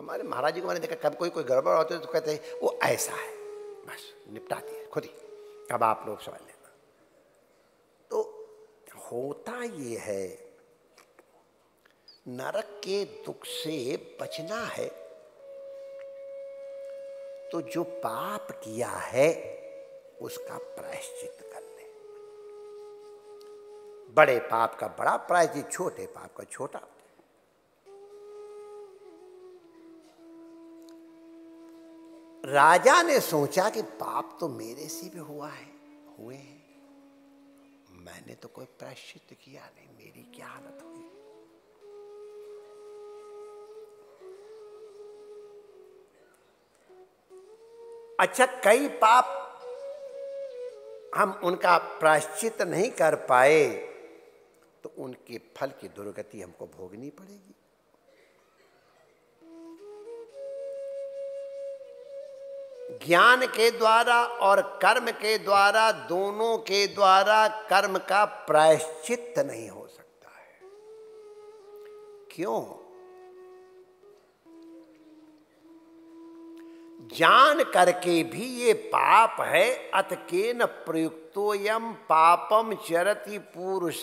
हमारे महाराज जी को मैंने देखा, कब कोई कोई गड़बड़ होते है तो कहते हैं, वो ऐसा है। बस निपटा दिए खुद ही। अब आप लोग समझ लेना। तो होता ये है, नरक के दुख से बचना है तो जो पाप किया है, उसका प्रायश्चित कर ले। बड़े पाप का बड़ा प्रायश्चित, छोटे पाप का छोटा। राजा ने सोचा कि पाप तो मेरे से भी हुआ है, हुए हैं। मैंने तो कोई प्रायश्चित किया नहीं, मेरी क्या हालत हुई? अच्छा कई पाप हम उनका प्रायश्चित नहीं कर पाए तो उनके फल की दुर्गति हमको भोगनी पड़ेगी। ज्ञान के द्वारा और कर्म के द्वारा, दोनों के द्वारा कर्म का प्रायश्चित नहीं हो सकता है। क्यों? जान करके भी ये पाप है अतके न प्रयुक्तोयम पापम चरति पुरुष।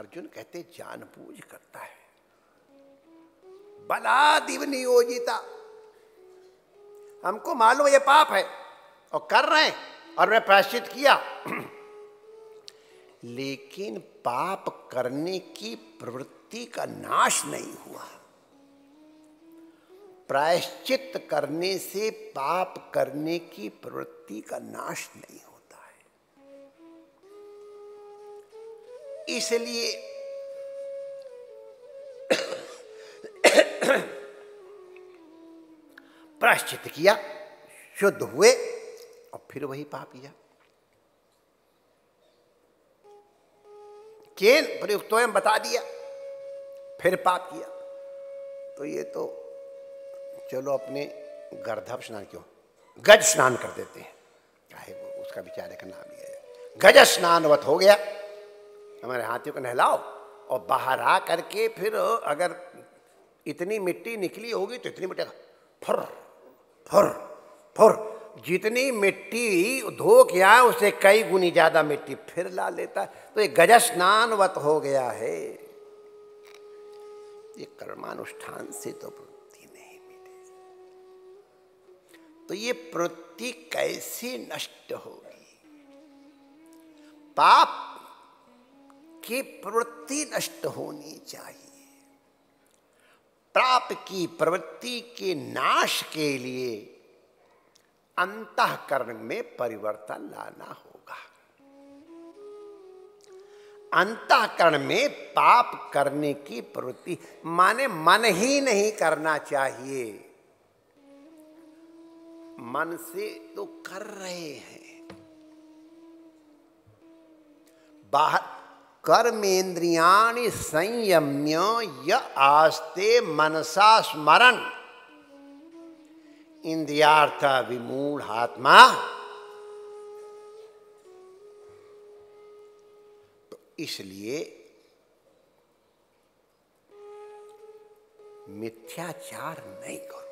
अर्जुन कहते, जान पूज करता है। बला दिव नियोजिता। हमको मालूम ये पाप है और कर रहे हैं और मैं प्रायश्चित किया। लेकिन पाप करने की प्रवृत्ति का नाश नहीं हुआ। प्रायश्चित करने से पाप करने की प्रवृत्ति का नाश नहीं होता इसलिए प्रायश्चित किया, शुद्ध हुए, और फिर वही पाप किया। केन प्रयुक्त बता दिया, फिर पाप किया। तो ये तो चलो अपने गर्धव स्नान क्यों? गज स्नान कर देते हैं। चाहे वो उसका विचार का नाम है। गज स्नानवत हो गया। हमारे हाथियों को नहलाओ और बाहर आ करके फिर अगर इतनी मिट्टी निकली होगी तो इतनी मिट्टी फुर फुर फुर जितनी मिट्टी धो के आए उससे कई गुनी ज़्यादा मिट्टी फिर ला लेता तो ये गज स्नानवत हो गया है। ये कर्मानुष्ठान से तो प्रवृत्ति नहीं मिलेगी तो ये प्रवृत्ति कैसे नष्ट होगी? पाप की प्रवृत्ति नष्ट होनी चाहिए। प्राप की प्रवृत्ति के नाश के लिए अंतकरण में परिवर्तन लाना होगा। अंतकरण में पाप करने की प्रवृत्ति माने मन ही नहीं करना चाहिए। मन से तो कर रहे हैं। बाहर कर्मेंद्रियाणि संयम्य य आस्ते मनसा स्मरण इंद्रियार्थ विमूढ़ आत्मा। तो इसलिए मिथ्याचार नहीं करो।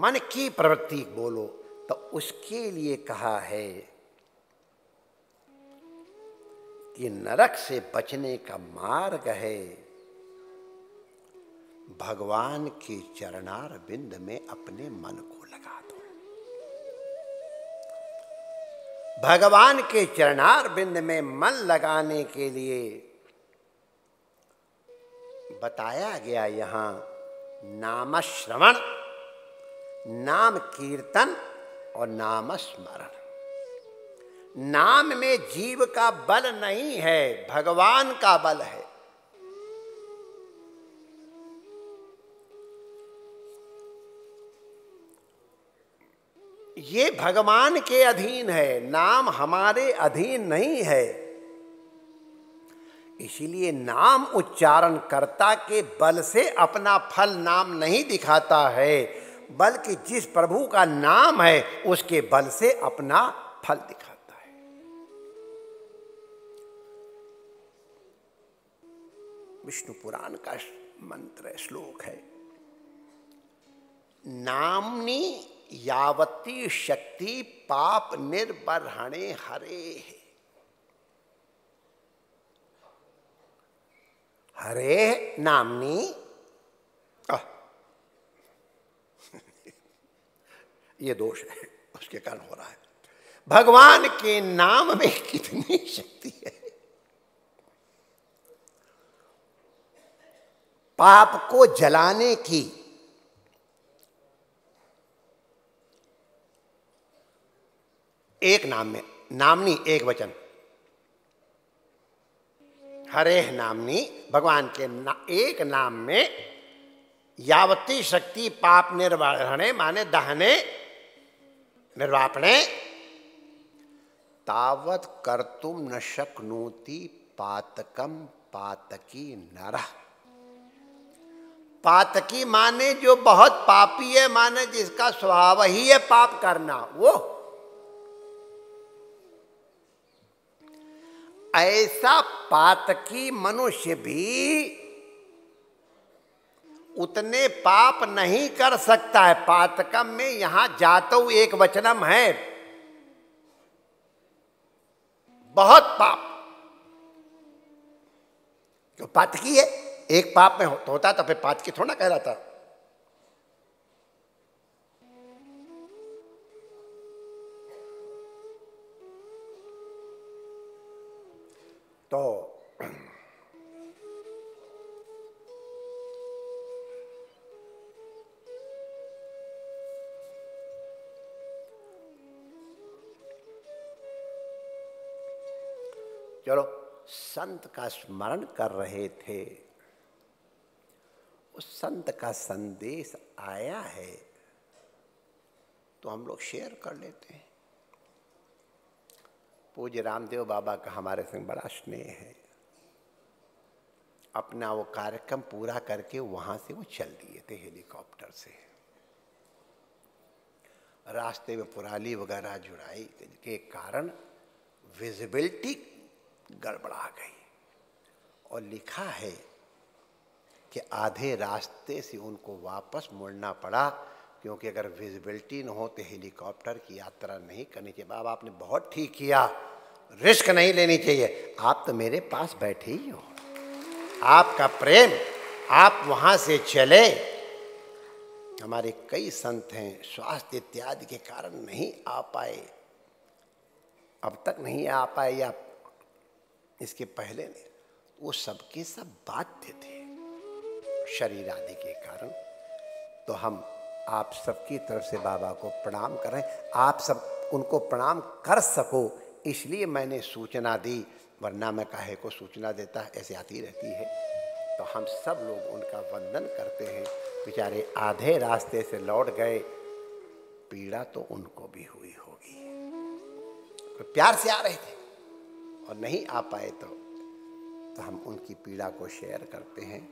मन की प्रवृत्ति बोलो। तो उसके लिए कहा है कि नरक से बचने का मार्ग है। भगवान के चरणार बिंद में अपने मन को लगा दो। भगवान के चरणार बिंद में मन लगाने के लिए बताया गया यहाँ नाम श्रवण नाम कीर्तन और नाम स्मरण नाम में जीव का बल नहीं है, भगवान का बल है। ये भगवान के अधीन है, नाम हमारे अधीन नहीं है। इसीलिए नाम उच्चारण कर्ता के बल से अपना फल नाम नहीं दिखाता है। बल्कि जिस प्रभु का नाम है, उसके बल से अपना फल दिखाता है। विष्णु पुराण का मंत्र श्लोक है। नामनी यावती शक्ति पाप निर्बरहणे हरे हरे नामनी ये दोष है उसके कारण हो रहा है। भगवान के नाम में कितनी शक्ति है। पाप को जलाने की एक नाम में नामनी एक वचन। हरे नामनी भगवान के ना, एक नाम में यावती शक्ति पाप निर्वाहणे माने दहने निर्वापणे। तावत कर्तुम न शक्नोति पातकम पातकी नर। पातकी माने जो बहुत पापी है, माने जिसका स्वभाव ही है पाप करना, वो। ऐसा पातकी मनुष्य भी उतने पाप नहीं कर सकता है। पातकम में यहाँ जातो एक वचनम है। बहुत पाप। जो पातकी है, एक पाप में होता तो फिर पातकी थोड़ा कह रहा था तो संत का स्मरण कर रहे थे। उस संत का संदेश आया है तो हम लोग शेयर कर लेते हैं। पूज्य रामदेव बाबा का हमारे संग बड़ा स्नेह है। अपना वो कार्यक्रम पूरा करके वहाँ से वो चल दिए थे हेलीकॉप्टर से। रास्ते में पुराली वगैरह जुड़ाई के कारण विजिबिलिटी गड़बड़ा गई। और लिखा है कि आधे रास्ते से उनको वापस मुड़ना पड़ा, क्योंकि अगर विजिबिलिटी न हो तो हेलीकॉप्टर की यात्रा नहीं करनी चाहिए। बाबा, आपने बहुत ठीक किया। रिस्क नहीं लेनी चाहिए। आप तो मेरे पास बैठे ही हो। आपका प्रेम, आप वहाँ से चले। हमारे कई संत हैं, स्वास्थ्य इत्यादि के कारण नहीं आ पाए। अब तक नहीं आ पाए या इसके पहले ने वो सबके सब बाध्य थे। शरीर आदि के कारण तो हम आप सबकी तरफ़ से बाबा को प्रणाम करें आप सब उनको प्रणाम कर सको, इसलिए मैंने सूचना दी, वरना मैं काहे को सूचना देता? ऐसे आती रहती है। तो हम सब लोग उनका वंदन करते हैं। बेचारे आधे रास्ते से लौट गए। पीड़ा तो उनको भी हुई होगी। तो प्यार से आ रहे थे? और नहीं आ पाए तो तो हम उनकी पीड़ा को शेयर करते हैं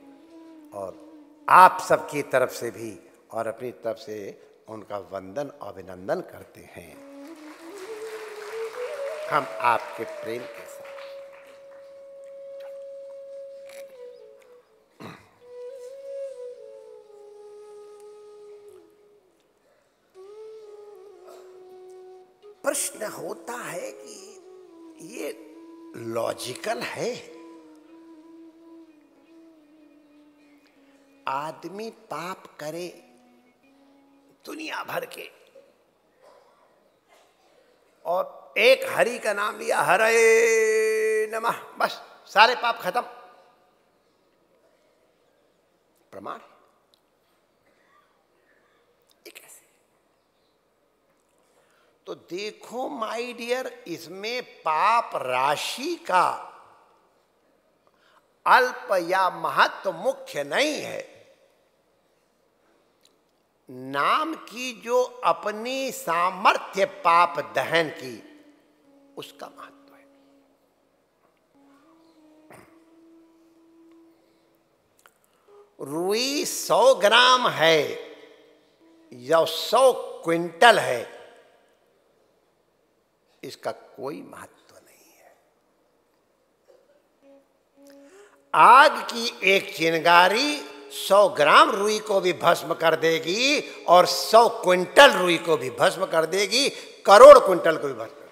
और आप सबकी तरफ़ से भी और अपनी तरफ़ से उनका वंदन, अभिनंदन करते हैं। हम आपके प्रेम के साथ। प्रश्न होता है कि ये लॉजिकल है। आदमी पाप करे, दुनिया भर के। और एक हरि का नाम लिया, हरे नमः, बस, सारे पाप खत्म। प्रमाण कैसे तो देखो माय डियर इसमें पाप राशि का अल्प या महत्व मुख्य नहीं है। नाम की जो अपनी सामर्थ्य पाप दहन की, उसका महत्व है। रुई सौ ग्राम है, या सौ क्विंटल है इसका कोई महत्व नहीं है। आग की एक चिंगारी सौ ग्राम रुई को भी भस्म कर देगी और सौ क्विंटल रुई को भी भस्म कर देगी, करोड़ क्विंटल को भी भस्म कर देगी।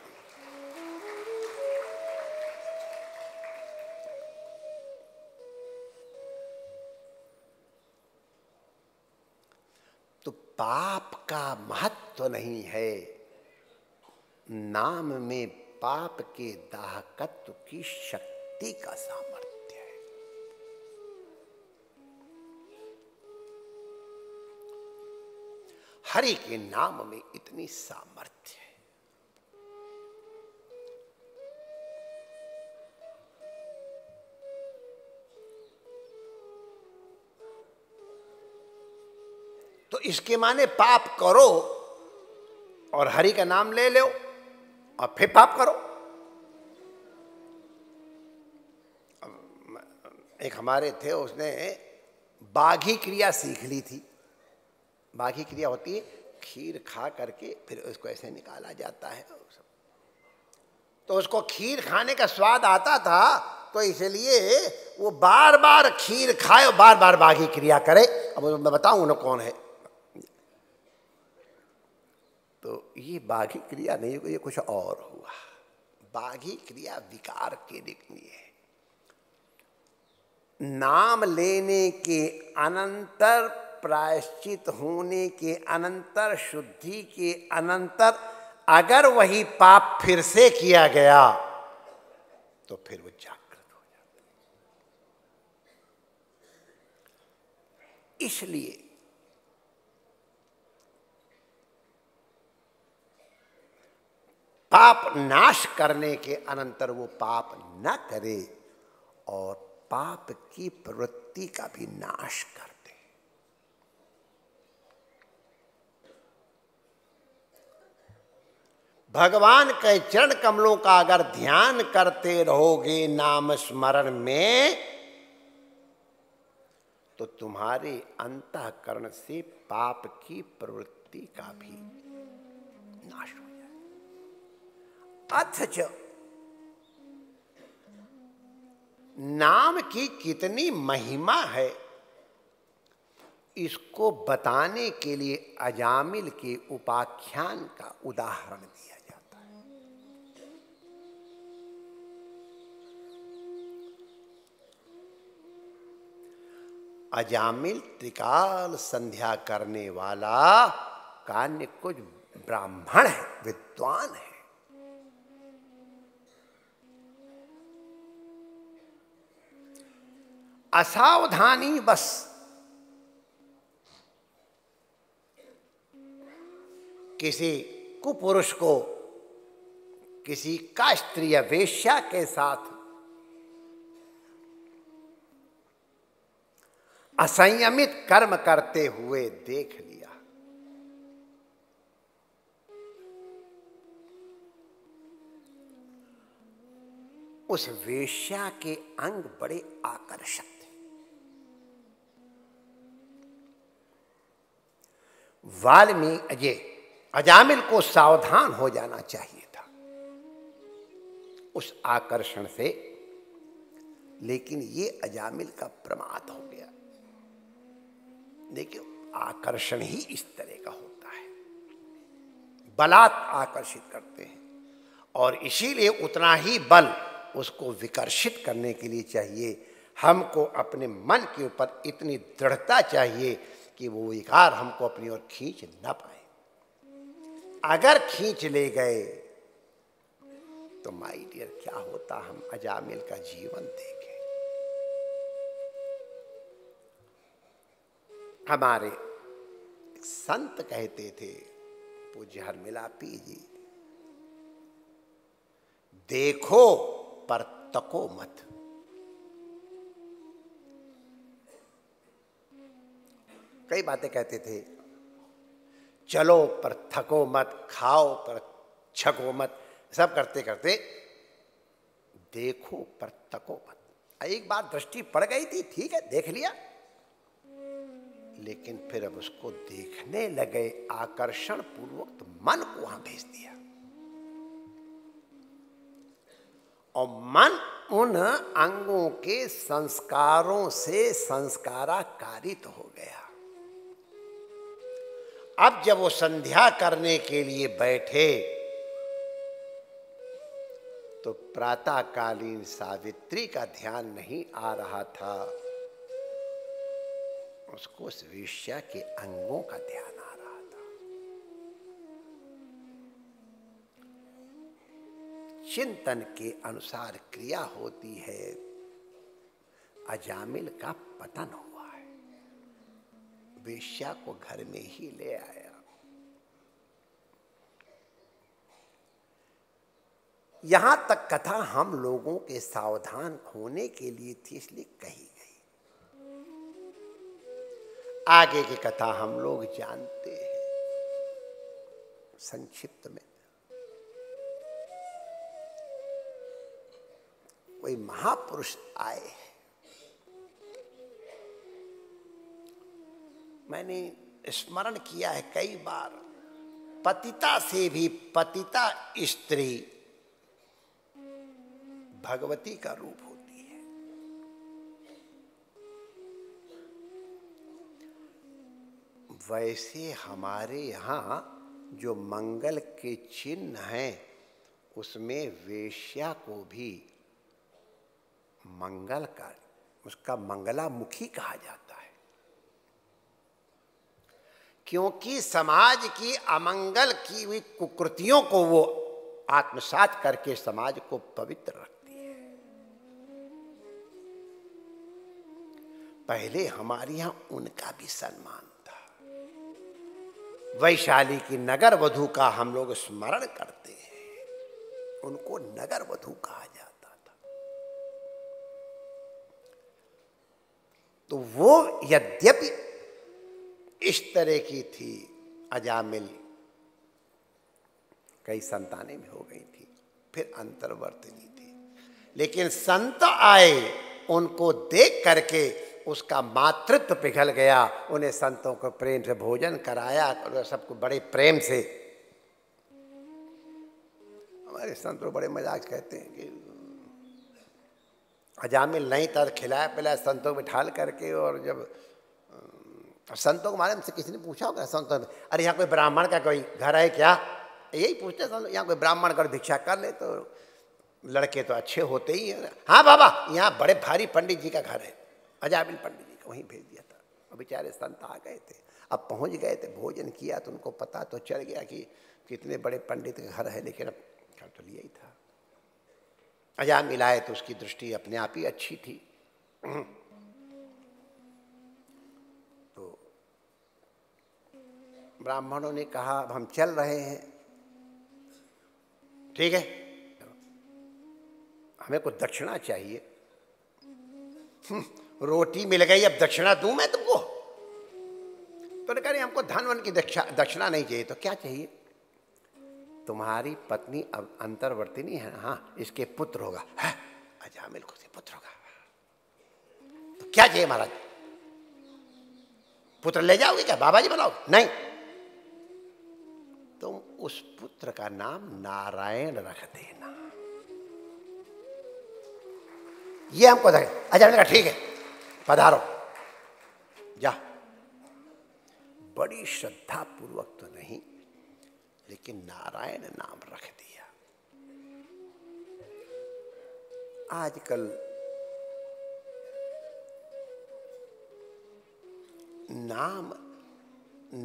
तो पाप का महत्व तो नहीं है। नाम में पाप के दाहकत्व की शक्ति का सामर्थ्य है। हरि के नाम में इतनी सामर्थ्य है। तो इसके माने पाप करो और हरि का नाम ले लो। और फिर पाप करो। एक हमारे थे, उसने बाघी क्रिया सीख ली थी। बाघी क्रिया होती है, खीर खा करके फिर उसको ऐसे निकाला जाता है। तो उसको खीर खाने का स्वाद आता था तो इसलिए वो बार बार खीर खाए और बार बार बाघी क्रिया करे। अब मैं बताऊँ उन्हें कौन है। तो ये बाघी क्रिया नहीं ये कुछ और हुआ। बाघी क्रिया विकार के लिए है। नाम लेने के अनंतर, प्रायश्चित होने के अनंतर, शुद्धि के अनंतर, अगर वही पाप फिर से किया गया तो फिर वो जागृत हो जाता इसलिए पाप नाश करने के अनंतर वो पाप न करे और पाप की प्रवृत्ति का भी नाश कर दे। भगवान के चरण कमलों का अगर ध्यान करते रहोगे नाम स्मरण में तो तुम्हारे अंतकरण से पाप की प्रवृत्ति का भी नाश हो जाए अथच नाम की कितनी महिमा है, इसको बताने के लिए अजामिल के उपाख्यान का उदाहरण दिया जाता है। अजामिल त्रिकाल संध्या करने वाला कान्य कुछ ब्राह्मण है, विद्वान है। असावधानी बस। किसी कुपुरुष को, किसी का स्त्री वेश्या के साथ असंयमित कर्म करते हुए देख लिया। उस वेश्या के अंग बड़े आकर्षक। वाल्मीकि अजय अजामिल को सावधान हो जाना चाहिए था। उस आकर्षण से, लेकिन ये अजामिल का प्रमाद हो गया। देखिए, आकर्षण ही इस तरह का होता है। बलात् आकर्षित करते हैं, और इसीलिए उतना ही बल उसको विकर्षित करने के लिए चाहिए। हमको अपने मन के ऊपर इतनी दृढ़ता चाहिए कि वो विकार हमको अपनी ओर खींच न पाए। अगर खींच ले गए तो माई डियर, क्या होता हम अजामिल का जीवन देखें? हमारे संत कहते थे, पूज्य हरमिलापी जी, देखो पर तको मत। कई बातें कहते थे। चलो पर थको मत, खाओ पर छको मत, सब करते करते देखो पर तको मत। एक बार दृष्टि पड़ गई थी, ठीक है, देख लिया। लेकिन फिर अब उसको देखने लगे, आकर्षण पूर्वक तो मन को वहाँ भेज दिया। और मन उन अंगों के संस्कारों से संस्काराकारित हो गया। अब जब वो संध्या करने के लिए बैठे तो प्रातःकालीन सावित्री का ध्यान नहीं आ रहा था। उसको उस विषया के अंगों का ध्यान आ रहा था। चिंतन के अनुसार क्रिया होती है, अजामिल का पतन है वेश्या को घर में ही ले आया। यहाँ तक कथा हम लोगों के सावधान होने के लिए थी, इसलिए कही गई। आगे की कथा हम लोग जानते हैं, संक्षिप्त में। कोई महापुरुष आए मैंने स्मरण किया है कई बार। पतिता से भी पतिता स्त्री भगवती का रूप होती है। वैसे हमारे यहाँ जो मंगल के चिन्ह हैं, उसमें वेश्या को भी मंगल का, उसका मंगलामुखी कहा जाता है क्योंकि समाज की अमंगल की हुई कुकृतियों को वो आत्मसात करके समाज को पवित्र रखती है। पहले हमारे यहाँ उनका भी सम्मान था। वैशाली की नगर वधु का हम लोग स्मरण करते हैं। उनको नगर वधु कहा जाता था। तो वो यद्यपि इस तरह की थी अजामिल। कई संतानें भी हो गई थी, फिर अंतर्वर्तनी थी। लेकिन संत आए, उनको देख करके उसका मातृत्व पिघल गया, उन्हें संतों को प्रेम से भोजन कराया, और सबको बड़े प्रेम से। हमारे संत बड़े मज़ाक कहते हैं कि अजामिल नहीं था, खिलाया पिलाया, संतों ढाल करके और जब संतों के बारे से किसी ने पूछा होगा संतों में अरे यहाँ कोई ब्राह्मण का कोई घर है क्या? यही पूछते संत, यहाँ कोई ब्राह्मण कर भिक्षा कर ले तो लड़के तो अच्छे होते ही हैं। हाँ बाबा, यहाँ बड़े भारी पंडित जी का घर है। अजाबिल पंडित जी का वहीं भेज दिया था। और बेचारे संत आ गए थे। अब पहुँच गए थे, भोजन किया तो उनको पता तो चल गया कि कितने बड़े पंडित का घर है, लेकिन अब घर तो लिया ही था। अजामिल आए तो उसकी दृष्टि अपने आप ही अच्छी थी। ब्राह्मणों ने कहा, अब हम चल रहे हैं। ठीक है। हमें कुछ दक्षिणा चाहिए। रोटी मिल गई, अब दक्षिणा दूँ मैं तुमको? तो कह रहे हमको धन वन की दक्षिणा नहीं चाहिए तो क्या चाहिए? तुम्हारी पत्नी अब अंतर्वर्ती नहीं है हाँ इसके पुत्र होगा। है अजामिल को से पुत्र होगा। तो क्या चाहिए महाराज? पुत्र ले जाओगे क्या? बाबा जी बनाओ नहीं तुम उस पुत्र का नाम नारायण रख देना। ये हमको देखे अजामिल का ठीक है। पधारो। जा। बड़ी श्रद्धा पूर्वक तो नहीं, लेकिन नारायण नाम रख दिया। आजकल नाम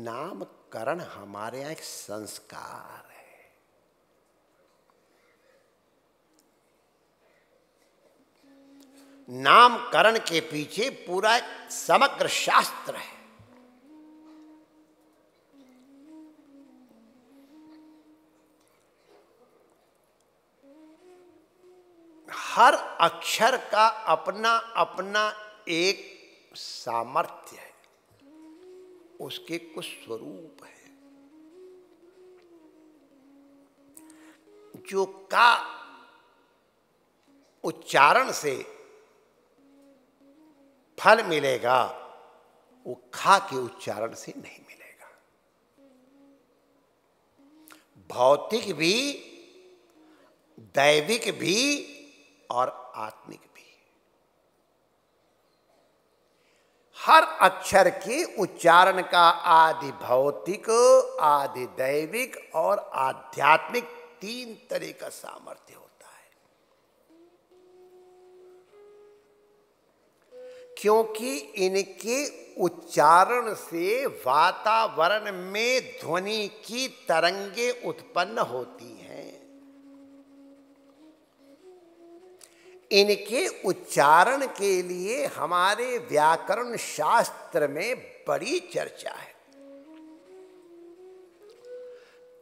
नाम नामकरण हमारे यहाँ एक संस्कार है। नामकरण के पीछे पूरा समग्र शास्त्र है। हर अक्षर का अपना अपना एक सामर्थ्य है। उसके कुछ स्वरूप है। जो का उच्चारण से फल मिलेगा, वो खा के उच्चारण से नहीं मिलेगा। भौतिक भी, दैविक भी और आत्मिक भी हर अक्षर के उच्चारण का आदि भौतिक, आदि दैविक और आध्यात्मिक तीन तरह का सामर्थ्य होता है। क्योंकि इनके उच्चारण से वातावरण में ध्वनि की तरंगे उत्पन्न होती हैं। इनके उच्चारण के लिए हमारे व्याकरण शास्त्र में बड़ी चर्चा है।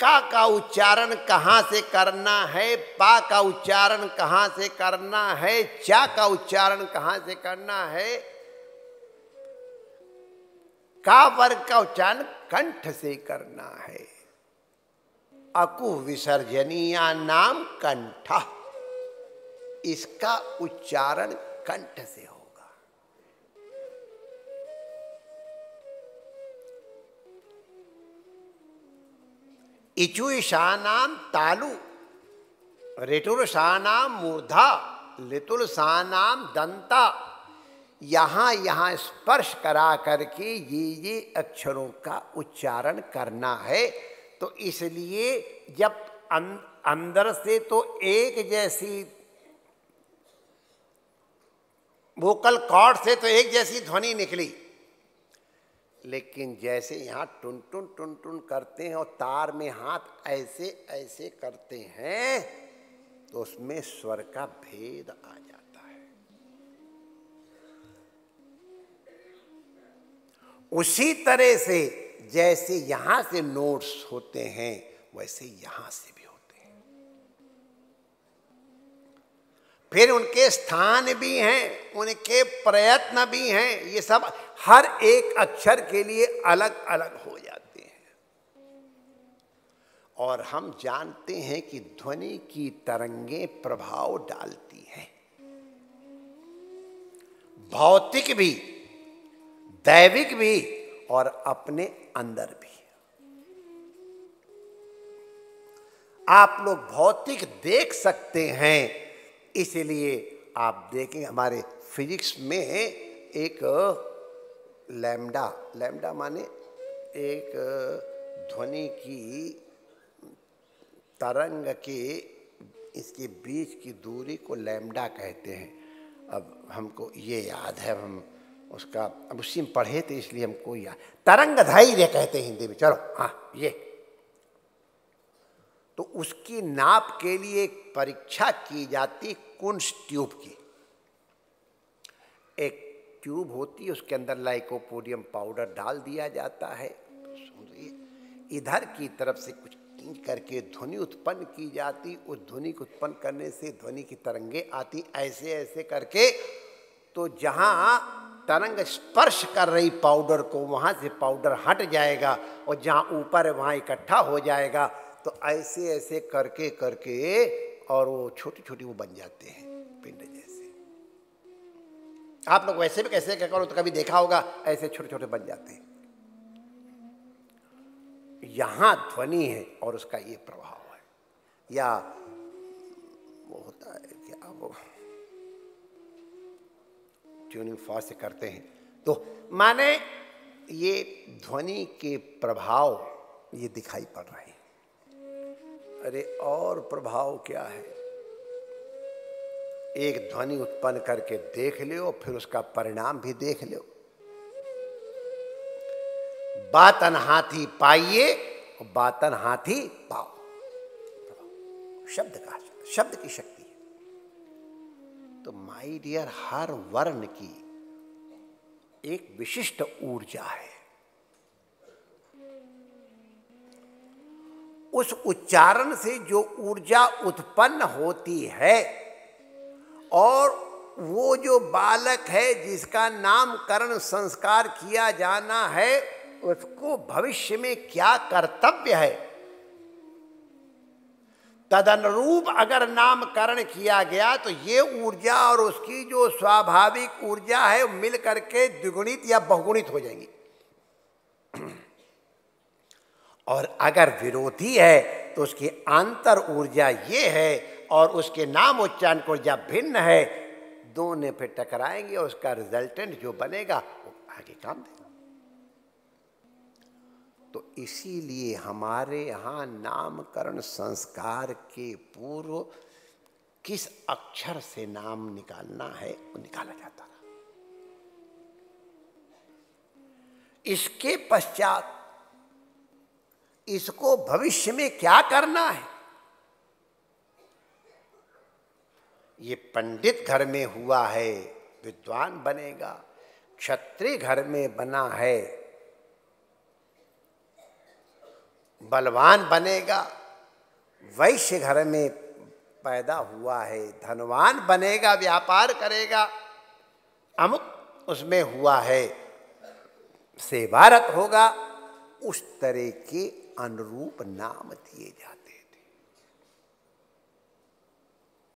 का का उच्चारण कहाँ से करना है, पा का उच्चारण कहाँ से करना है, चा का उच्चारण कहाँ से करना है, का वर्ग का उच्चारण कंठ से करना है। अकु विसर्जनीया नाम कंठ। इसका उच्चारण कंठ से होगा। इचुषानाम तालु रेटुरसानाम मूर्धा लितुलसानाम दंता यहाँ यहाँ स्पर्श करा करके ये ये अक्षरों का उच्चारण करना है। तो इसलिए जब अं-, अंदर से तो एक जैसी वोकल कॉर्ड से तो एक जैसी ध्वनि निकली। लेकिन जैसे यहाँ टुन टुन टुन टुन करते हैं और तार में हाथ ऐसे ऐसे करते हैं तो उसमें स्वर का भेद आ जाता है। उसी तरह से जैसे यहाँ से नोट्स होते हैं, वैसे यहाँ से भी फिर उनके स्थान भी हैं, उनके प्रयत्न भी हैं, ये सब हर एक अक्षर के लिए अलग अलग हो जाते हैं। और हम जानते हैं कि ध्वनि की तरंगे प्रभाव डालती हैं। भौतिक भी, दैविक भी और अपने अंदर भी। आप लोग भौतिक देख सकते हैं इसलिए आप देखें हमारे फिजिक्स में एक लैम्डा लैम्डा माने एक ध्वनि की तरंग के इसके बीच की दूरी को लैम्डा कहते हैं। अब हमको ये याद है, हम उसका, अब उसी में पढ़े थे इसलिए हमको याद। तरंग धैर्य कहते हैं हिंदी में। चलो हाँ ये। तो उसकी नाप के लिए एक परीक्षा की जाती कुंस ट्यूब की। एक ट्यूब होती है, उसके अंदर लाइकोपोडियम पाउडर डाल दिया जाता है। इधर की तरफ़ से कुछ करके ध्वनि उत्पन्न की जाती, उस ध्वनि को उत्पन्न करने से ध्वनि की तरंगे आती, ऐसे ऐसे करके। तो जहाँ तरंग स्पर्श कर रही पाउडर को, वहाँ से पाउडर हट जाएगा और जहाँ ऊपर है, वहाँ इकट्ठा हो जाएगा। तो ऐसे ऐसे करके करके और वो छोटी छोटी वो बन जाते हैं पिंड जैसे। आप लोग वैसे भी कैसे क्या करो तो कभी देखा होगा, ऐसे छोटे छोटे बन जाते हैं। यहाँ ध्वनि है और उसका ये प्रभाव है। या वो होता है क्या वो ट्यूनिंग फास्ट से करते हैं। तो माने ये ध्वनि के प्रभाव ये दिखाई पड़ रहे हैं। अरे और प्रभाव क्या है? एक ध्वनि उत्पन्न करके देख लो फिर उसका परिणाम भी देख लो बातन हाथी पाइए और बातन हाथी पाओ। शब्द का शब्द की शक्ति है। तो माई डियर हर वर्ण की एक विशिष्ट ऊर्जा है। उस उच्चारण से जो ऊर्जा उत्पन्न होती है और वो जो बालक है जिसका नामकरण संस्कार किया जाना है, उसको भविष्य में क्या कर्तव्य है? तदनुरूप अगर नामकरण किया गया तो ये ऊर्जा और उसकी जो स्वाभाविक ऊर्जा है मिल करके द्विगुणित या बहुगुणित हो जाएँगी। और अगर विरोधी है तो उसकी आंतर ऊर्जा ये है और उसके नाम उच्चारण ऊर्जा भिन्न है, दोनों फिर टकराएँगे और उसका रिजल्टेंट जो बनेगा, वो आगे काम देगा। तो इसीलिए हमारे यहाँ नामकरण संस्कार के पूर्व किस अक्षर से नाम निकालना है, वो निकाला जाता था। इसके पश्चात इसको भविष्य में क्या करना है? ये पंडित घर में हुआ है, विद्वान बनेगा। क्षत्रिय घर में बना है, बलवान बनेगा। वैश्य घर में पैदा हुआ है, धनवान बनेगा, व्यापार करेगा। अमुक उसमें हुआ है, सेवारत होगा। उस तरह के अनुरूप नाम दिए जाते